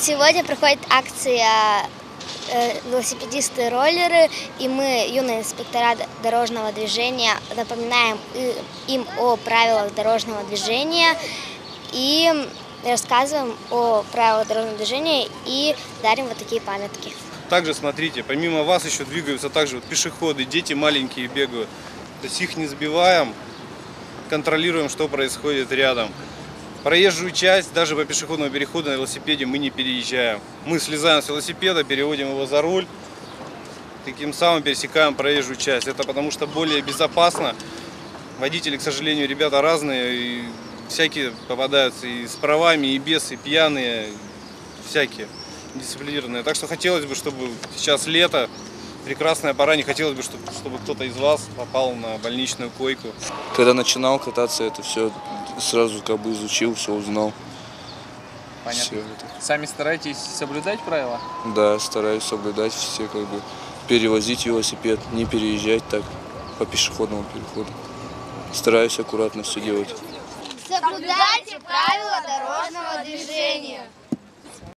Сегодня проходит акция э, «Велосипедисты-роллеры», и мы, юные инспектора дорожного движения, напоминаем им о правилах дорожного движения и рассказываем о правилах дорожного движения и дарим вот такие памятки. Также смотрите, помимо вас еще двигаются также вот пешеходы, дети маленькие бегают. То есть их не сбиваем, контролируем, что происходит рядом. Проезжую часть, даже по пешеходному переходу на велосипеде мы не переезжаем. Мы слезаем с велосипеда, переводим его за руль, таким самым пересекаем проезжую часть. Это потому что более безопасно. Водители, к сожалению, ребята разные, и всякие попадаются и с правами, и без, и пьяные, всякие дисциплинированные. Так что хотелось бы, чтобы сейчас лето, прекрасная пора, не хотелось бы, чтобы, чтобы кто-то из вас попал на больничную койку. Когда начинал кататься, это все сразу как бы изучил, все узнал. Понятно. Это. Сами стараетесь соблюдать правила? Да, стараюсь соблюдать все, как бы перевозить велосипед, не переезжать так по пешеходному переходу. Стараюсь аккуратно все делать. Соблюдайте правила движения.